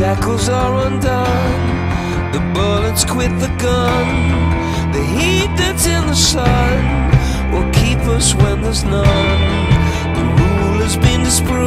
shackles are undone. The bullets quit the gun. The heat that's in the sun will keep us when there's none. The rule has been disproved.